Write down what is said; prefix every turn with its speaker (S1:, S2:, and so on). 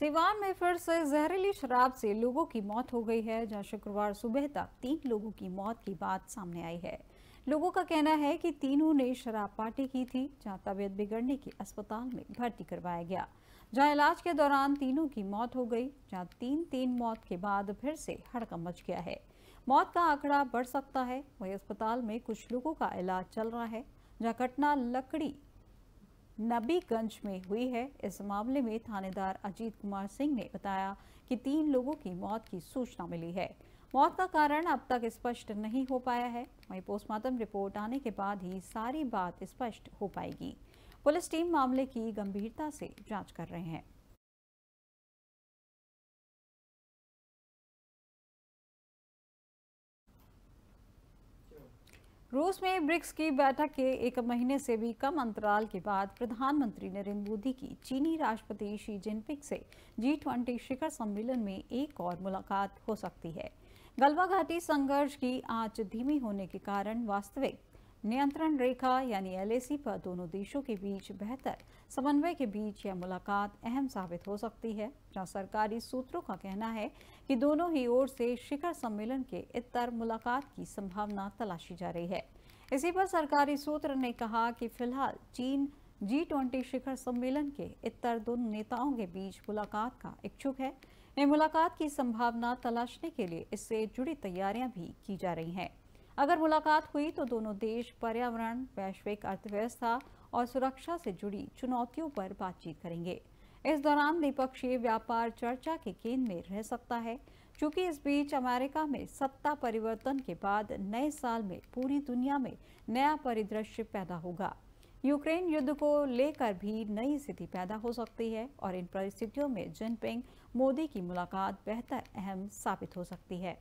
S1: सिवान में फिर से जहरीली शराब से लोगों की मौत हो गई है, जहाँ शुक्रवार सुबह तक तीन लोगों की मौत की बात सामने आई है। लोगों का कहना है कि तीनों ने शराब पार्टी की थी, जहाँ तबीयत बिगड़ने की अस्पताल में भर्ती करवाया गया। जहाँ इलाज के दौरान तीनों की मौत हो गई, जहाँ तीन तीन मौत के बाद फिर से हड़कम मच गया है। मौत का आंकड़ा बढ़ सकता है। वही अस्पताल में कुछ लोगों का इलाज चल रहा है, जहाँ घटना लकड़ी नबीगंज में हुई है। इस मामले में थानेदार अजीत कुमार सिंह ने बताया कि तीन लोगों की मौत की सूचना मिली है। मौत का कारण अब तक स्पष्ट नहीं हो पाया है। वही पोस्टमार्टम रिपोर्ट आने के बाद ही सारी बात स्पष्ट हो पाएगी। पुलिस टीम मामले की गंभीरता से जाँच कर रहे हैं। रूस में ब्रिक्स की बैठक के एक महीने से भी कम अंतराल के बाद प्रधानमंत्री नरेंद्र मोदी की चीनी राष्ट्रपति शी जिनपिंग से जी ट्वेंटी शिखर सम्मेलन में एक और मुलाकात हो सकती है। गलवा घाटी संघर्ष की आँच धीमी होने के कारण वास्तविक नियंत्रण रेखा यानी एलएसी पर दोनों देशों के बीच बेहतर समन्वय के बीच यह मुलाकात अहम साबित हो सकती है। जहाँ सरकारी सूत्रों का कहना है कि दोनों ही ओर से शिखर सम्मेलन के इतर मुलाकात की संभावना तलाशी जा रही है। इसी पर सरकारी सूत्र ने कहा कि फ़िलहाल चीन जी ट्वेंटी शिखर सम्मेलन के इतर दोनों नेताओं के बीच मुलाकात का इच्छुक है। इन मुलाकात की संभावना तलाशने के लिए इससे जुड़ी तैयारियाँ भी की जा रही हैं। अगर मुलाकात हुई तो दोनों देश, पर्यावरण, वैश्विक अर्थव्यवस्था और सुरक्षा से जुड़ी चुनौतियों पर बातचीत करेंगे। इस दौरान द्विपक्षीय व्यापार चर्चा के केंद्र में रह सकता है, क्योंकि इस बीच अमेरिका में सत्ता परिवर्तन के बाद नए साल में पूरी दुनिया में नया परिदृश्य पैदा होगा। यूक्रेन युद्ध को लेकर भी नई स्थिति पैदा हो सकती है और इन परिस्थितियों में जिनपिंग मोदी की मुलाकात बेहतर अहम साबित हो सकती है।